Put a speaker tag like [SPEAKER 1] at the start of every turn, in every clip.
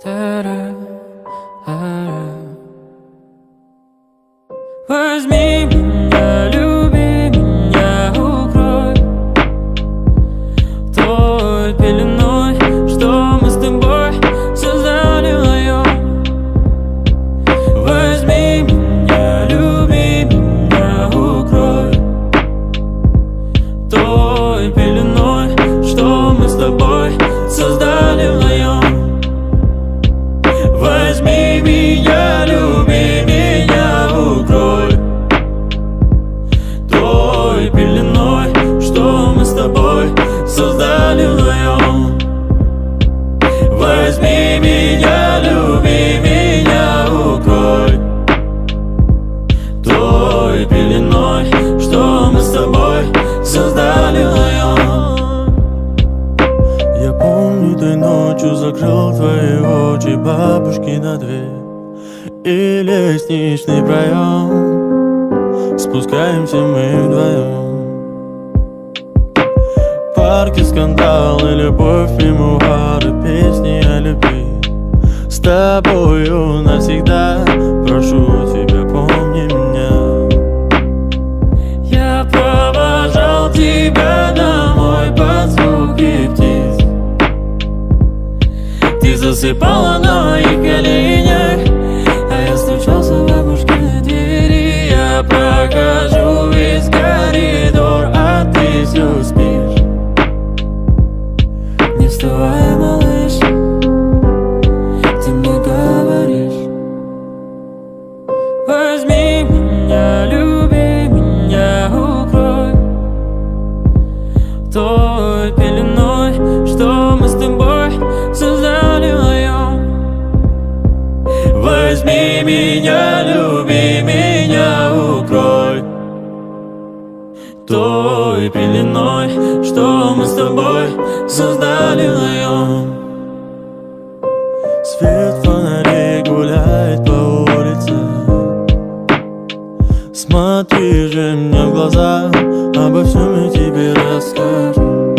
[SPEAKER 1] 그대를 Возьми меня, люби меня, укрой. Той пеленой, что мы с тобой создали вдвоем Я помню, той ночью закрыл твои очи бабушки на дверь. И лестничный проем Спускаемся мы вдвоем Парки, скандалы, любовь, мемуары, тобою навсегда. Прошу тебя, помни меня. Я провожал тебя домой под звуки птиц. Ты засыпала на моих коленях А я стучался в бабушкиной двери. Я прохожу весь коридор, а ты все спишь. Не вставай, малыш Возьми меня, люби меня, укрой Той пеленой, что мы с тобой создали вдвоем Возьми меня, люби меня, укрой. Той пеленой, что мы с тобой создали вдвоем Смотри же мне в глаза Обо всем я тебе расскажу.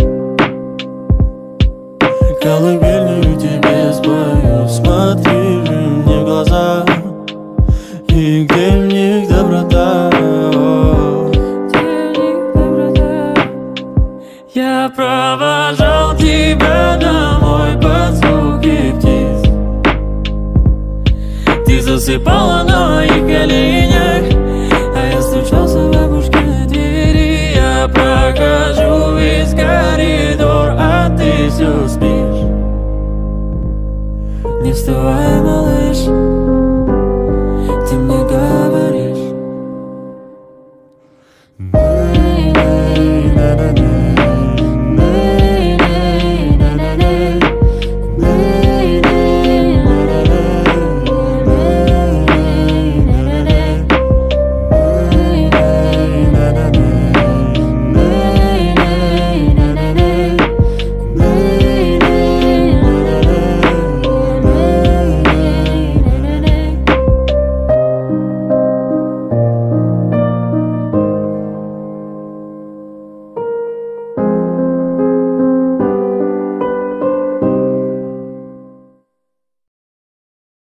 [SPEAKER 1] Колыбелью тебе спою Смотри же мне в глаза. И где в них доброта? Я провожал тебя домой под звуки птиц. Ты засыпала на моих коленях спишь Не вставай, малыш.